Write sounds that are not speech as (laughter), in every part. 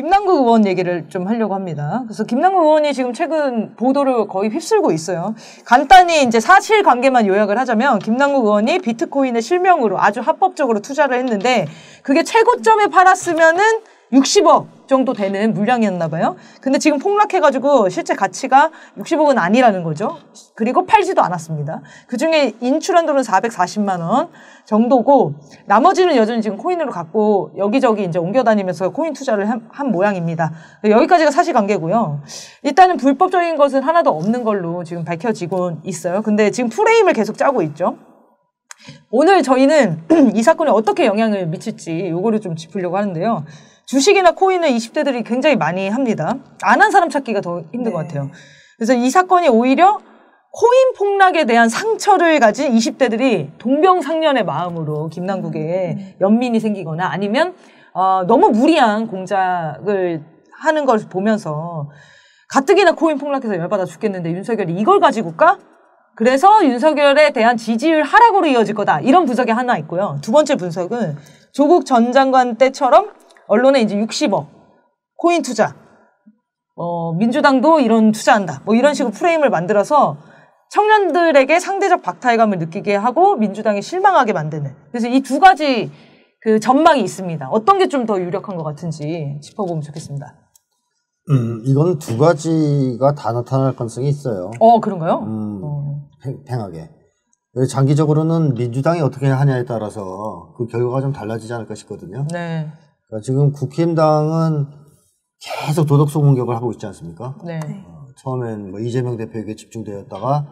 김남국 의원 얘기를 좀 하려고 합니다. 그래서 김남국 의원이 지금 최근 보도를 거의 휩쓸고 있어요. 간단히 이제 사실 관계만 요약을 하자면 김남국 의원이 비트코인의 실명으로 아주 합법적으로 투자를 했는데 그게 최고점에 팔았으면은 60억 정도 되는 물량이었나 봐요. 근데 지금 폭락해가지고 실제 가치가 60억은 아니라는 거죠. 그리고 팔지도 않았습니다. 그 중에 인출한 돈은 440만 원 정도고 나머지는 여전히 지금 코인으로 갖고 여기저기 이제 옮겨다니면서 코인 투자를 한, 한 모양입니다. 여기까지가 사실관계고요. 일단은 불법적인 것은 하나도 없는 걸로 지금 밝혀지고 있어요. 근데 지금 프레임을 계속 짜고 있죠. 오늘 저희는 (clears throat) 이 사건에 어떻게 영향을 미칠지 요거를 좀 짚으려고 하는데요. 주식이나 코인을 20대들이 굉장히 많이 합니다. 안 한 사람 찾기가 더 힘든 네. 것 같아요. 그래서 이 사건이 오히려 코인 폭락에 대한 상처를 가진 20대들이 동병상련의 마음으로 김남국에 음. 연민이 생기거나 아니면 어, 너무 무리한 공작을 하는 걸 보면서 가뜩이나 코인 폭락해서 열받아 죽겠는데 윤석열이 이걸 가지고 까? 그래서 윤석열에 대한 지지율 하락으로 이어질 거다. 이런 분석이 하나 있고요. 두 번째 분석은 조국 전 장관 때처럼 언론에 이제 60억 코인 투자, 어, 민주당도 이런 투자한다. 뭐 이런 식으로 프레임을 만들어서 청년들에게 상대적 박탈감을 느끼게 하고 민주당이 실망하게 만드는. 그래서 이 두 가지 그 전망이 있습니다. 어떤 게 좀 더 유력한 것 같은지 짚어보면 좋겠습니다. 음, 이건 두 가지가 다 나타날 가능성이 있어요. 어, 그런가요? 음, 어. 팽, 하게 장기적으로는 민주당이 어떻게 하냐에 따라서 그 결과가 좀 달라지지 않을까 싶거든요. 네. 그러니까 지금 국힘당은 계속 도덕성 공격을 하고 있지 않습니까? 네. 어, 처음엔 뭐 이재명 대표에게 집중되었다가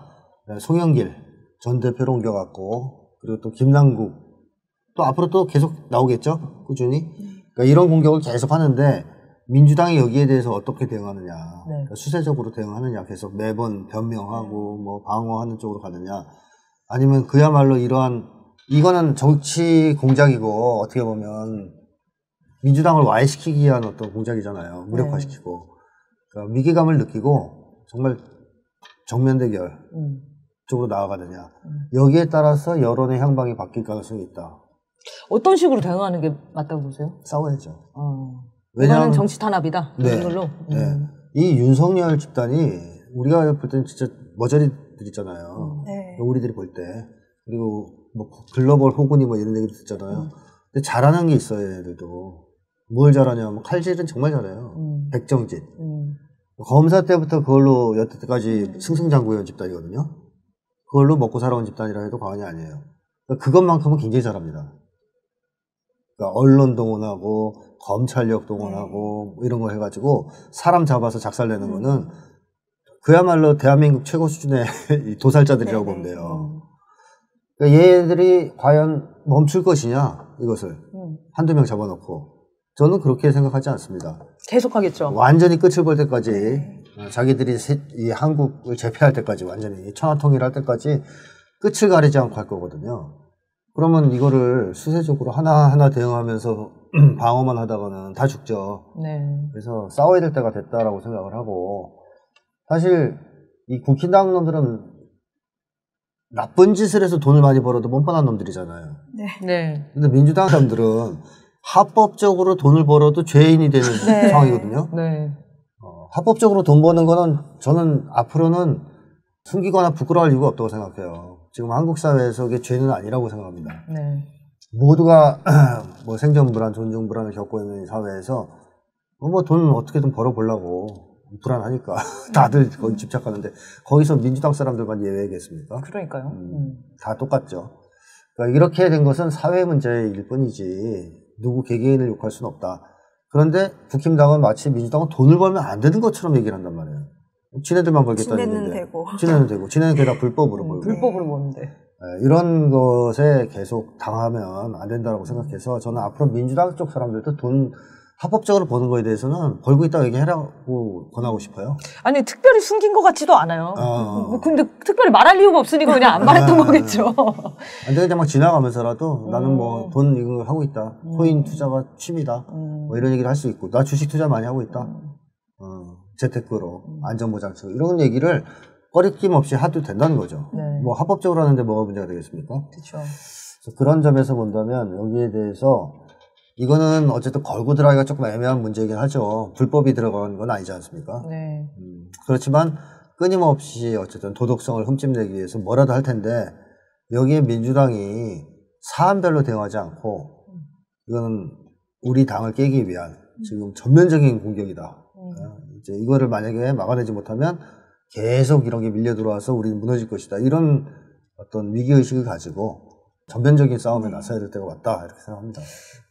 송영길 전 대표로 옮겨갔고 그리고 또 김남국 또 앞으로 또 계속 나오겠죠 꾸준히 그러니까 이런 공격을 계속 하는데 민주당이 여기에 대해서 어떻게 대응하느냐 네. 그러니까 수세적으로 대응하느냐 계속 매번 변명하고 뭐 방어하는 쪽으로 가느냐 아니면 그야말로 이러한 이거는 정치 공작이고 어떻게 보면 민주당을 와해시키기 위한 어떤 공작이잖아요. 무력화시키고. 네. 그러니까 위기감을 느끼고 정말 정면 대결 음. 쪽으로 나아가느냐. 음. 여기에 따라서 여론의 향방이 바뀔 가능성이 있다. 어떤 식으로 대응하는 게 맞다고 보세요? 싸워야죠. 어. 왜냐하면 정치 탄압이다. 네. 걸로. 음. 네. 이 윤석열 집단이 우리가 볼 때는 진짜 머저리들 있잖아요. 음. 네. 우리들이 볼 때. 그리고 뭐 글로벌 호구니 뭐 이런 얘기도 듣잖아요. 음. 근데 잘하는 게 있어요, 얘들도. 뭘 잘하냐면 칼질은 정말 잘해요. 음. 백정짓. 음. 검사 때부터 그걸로 여태까지 음. 승승장구해온 집단이거든요. 그걸로 먹고 살아온 집단이라 해도 과언이 아니에요. 그러니까 그것만큼은 굉장히 잘합니다. 그러니까 언론 동원하고 검찰력 동원하고 뭐 이런 거 해가지고 사람 잡아서 작살내는 음. 거는 그야말로 대한민국 최고 수준의 (laughs) 도살자들이라고 보면 돼요. 음. 그러니까 얘들이 과연 멈출 것이냐 이것을 음. 한두 명 잡아놓고 저는 그렇게 생각하지 않습니다. 계속하겠죠. 완전히 끝을 볼 때까지 어, 자기들이 이 한국을 제패할 때까지 완전히 천하통일할 때까지 끝을 가리지 않고 할 거거든요. 그러면 이거를 수세적으로 하나하나 대응하면서 (clears throat) 방어만 하다가는 다 죽죠. 네. 그래서 싸워야 될 때가 됐다라고 생각을 하고 사실 이 국힘당 놈들은 나쁜 짓을 해서 돈을 많이 벌어도 뻔뻔한 놈들이잖아요. 네. 네. 근데 민주당 사람들은 합법적으로 돈을 벌어도 죄인이 되는 네. 상황이거든요. 네. 어, 합법적으로 돈 버는 거는 저는 앞으로는 숨기거나 부끄러워할 이유가 없다고 생각해요. 지금 한국 사회에서 그게 죄는 아니라고 생각합니다. 네. 모두가 (clears throat) 뭐 생존 불안, 존중 불안을 겪고 있는 사회에서 뭐 돈 어떻게든 벌어보려고 불안하니까 (laughs) 다들 거기 집착하는데 거기서 민주당 사람들만 예외겠습니까? 그러니까요. 음, 음. 다 똑같죠. 그러니까 이렇게 된 것은 사회 문제일 뿐이지 누구 개개인을 욕할 수는 없다. 그런데 국힘당은 마치 민주당은 돈을 벌면 안 되는 것처럼 얘기를 한단 말이에요. 지네들만 벌겠다는 지네는 되고. 지네는 되고. 지네는 게다 불법으로 벌고. 불법으로 보는데. 네, 이런 것에 계속 당하면 안 된다고 생각해서 저는 앞으로 민주당 쪽 사람들도 돈 합법적으로 버는 거에 대해서는 벌고 있다고 얘기해라고 권하고 싶어요. 아니 특별히 숨긴 것 같지도 않아요. 어. 뭐 근데 특별히 말할 이유가 없으니까 그냥 안 말했던 아. 거겠죠. 안 되게 막 지나가면서라도 음. 나는 뭐 돈 이거 하고 있다. 음. 코인 투자가 취미다. 음. 뭐 이런 얘기를 할 수 있고 나 주식 투자 많이 하고 있다. 음. 어, 재테크로 음. 안전보장처 이런 얘기를 꺼리낌 없이 해도 된다는 거죠. 네. 뭐 합법적으로 하는데 뭐가 문제가 되겠습니까? 그렇죠. 그런 점에서 본다면 여기에 대해서 이거는 어쨌든 걸고 들어가기가 조금 애매한 문제이긴 하죠. 불법이 들어간 건 아니지 않습니까? 네. 음, 그렇지만 끊임없이 어쨌든 도덕성을 흠집내기 위해서 뭐라도 할 텐데 여기에 민주당이 사안별로 대응하지 않고 이거는 우리 당을 깨기 위한 지금 전면적인 공격이다. 어, 이제 이거를 만약에 막아내지 못하면 계속 이런 게 밀려 들어와서 우리는 무너질 것이다. 이런 어떤 위기 의식을 가지고 전면적인 싸움에 나서야 될 때가 왔다 이렇게 생각합니다.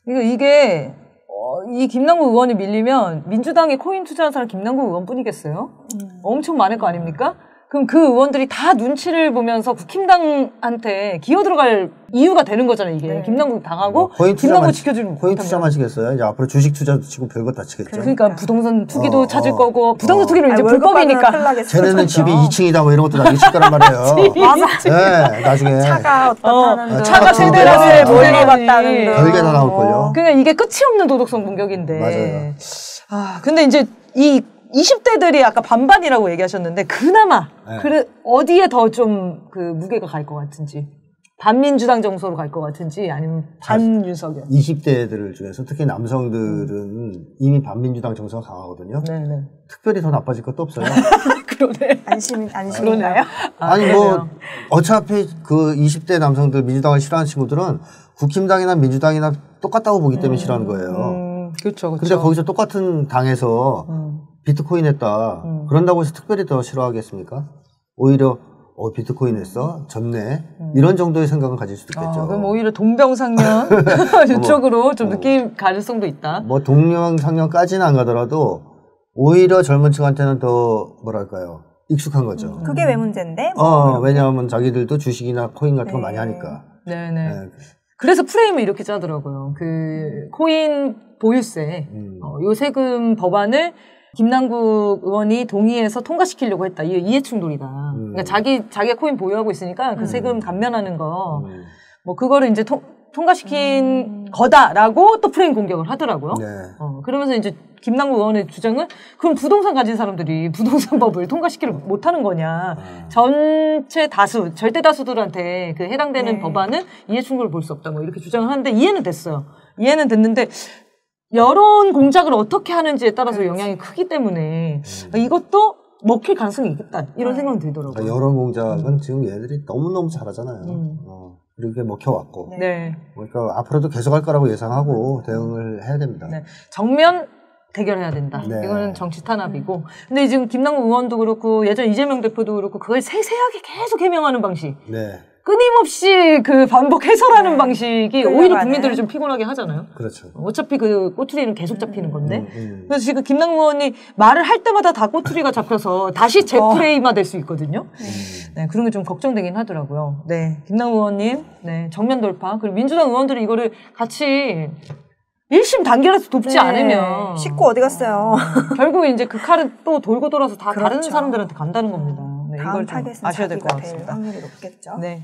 이거 이게 어, 이 김남국 의원이 밀리면 민주당에 코인 투자한 사람 김남국 의원뿐이겠어요? 엄청 많을 거 아닙니까? 그럼 그 의원들이 다 눈치를 보면서 국힘당한테 기어 들어갈 이유가 되는 거잖아요, 이게. 김남국 당하고 뭐 코인 김남국 투자만 지켜주는 코인 투자만 치겠어요? 이제 앞으로 주식 투자도 치고 별거 다 치겠죠. 그러니까 부동산 투기도 어, 찾을 어. 거고 부동산 어. 투기는 이제 아니, 불법이니까. 쟤네는 집이 그렇죠. 2층이다 뭐 이런 것도 나중에 칠 거란 말이에요. (laughs) 맞아. 네, 나중에 차가 어, 어떻다는 등. 차가 차가 봤다는 봤다는 등. 별게 다 나올 걸요. 그러니까 이게 끝이 없는 도덕성 공격인데. 맞아요. 아, 근데 이제 이 20대들이 아까 반반이라고 얘기하셨는데 그나마 네. 그래 어디에 더 좀 그 무게가 갈 것 같은지 반민주당 정서로 갈 것 같은지 아니면 반윤석열. 20대들 중에서 특히 남성들은 이미 반민주당 정서가 강하거든요. 네네. 특별히 더 나빠질 것도 없어요. (laughs) 그러네. 안심 안심인가요? 아니 그러네요. 뭐 어차피 그 20대 남성들 민주당을 싫어하는 친구들은 국힘당이나 민주당이나 똑같다고 보기 때문에 싫어하는 거예요. 음, 그렇죠, 그렇죠. 근데 거기서 똑같은 당에서 음. 비트코인 했다. 그런다고 해서 특별히 더 싫어하겠습니까? 오히려 어 비트코인 했어 졌네 이런 정도의 생각을 가질 수도 있겠죠. 음. 아, 그럼 오히려 동병상련 (laughs) (laughs) 이쪽으로 좀 느낌 가능성도 있다. 뭐 동명상련까지는 안 가더라도 오히려 젊은 층한테는 더 뭐랄까요 익숙한 거죠. 그게 왜 문제인데? 뭐 어 왜냐하면 자기들도 주식이나 코인 같은 거 네. 많이 하니까. 네네. 네. 그래서 프레임을 이렇게 짜더라고요. 그 코인 보유세, 음. 어, 요 세금 법안을 김남국 의원이 동의해서 통과시키려고 했다. 이게 이해 충돌이다. 그러니까 자기 자기가 코인 보유하고 있으니까 그 세금 감면하는 거, 음. 뭐 그거를 이제 통, 통과시킨 거다라고 또 프레임 공격을 하더라고요. 네. 어, 그러면서 이제 김남국 의원의 주장은 그럼 부동산 가진 사람들이 부동산법을 (laughs) 통과시키를 못하는 거냐. 전체 다수, 절대 다수들한테 그 해당되는 네. 법안은 이해 충돌을 볼 수 없다. 뭐 이렇게 주장을 하는데 이해는 됐어요. 이해는 됐는데 여론 공작을 어떻게 하는지에 따라서 영향이 크기 때문에 이것도 먹힐 가능성이 있겠다. 이런 생각이 들더라고요. 그러니까 여론 공작은 지금 얘들이 너무너무 잘하잖아요. 음. 어, 그리고 그게 먹혀왔고. 네. 그러니까 앞으로도 계속 할 거라고 예상하고 대응을 해야 됩니다. 네. 정면 대결해야 된다. 네. 이거는 정치 탄압이고. 근데 지금 김남국 의원도 그렇고 예전 이재명 대표도 그렇고 그걸 세세하게 계속 해명하는 방식. 네. 끊임없이 그 반복 해설하는 네. 방식이. 오히려 국민들을 좀 피곤하게 하잖아요. 그렇죠. 어차피 그 꼬투리는 계속 잡히는 건데. 음, 음. 그래서 지금 김남국 의원이 말을 할 때마다 다 꼬투리가 잡혀서 다시 제 프레임화 될수 있거든요. 네, 그런 게 좀 걱정되긴 하더라고요. 네, 김남국 의원님, 네, 정면 돌파. 그리고 민주당 의원들이 이거를 같이 일심 단결해서 돕지 네. 않으면 식구 어디 갔어요? 결국 이제 그 칼은 또 돌고 돌아서 다 다른 그렇죠. 사람들한테 간다는 겁니다. 네, 다음 이걸 좀 타겟은 아셔야 될 것 같습니다. 확률이 높겠죠. 네.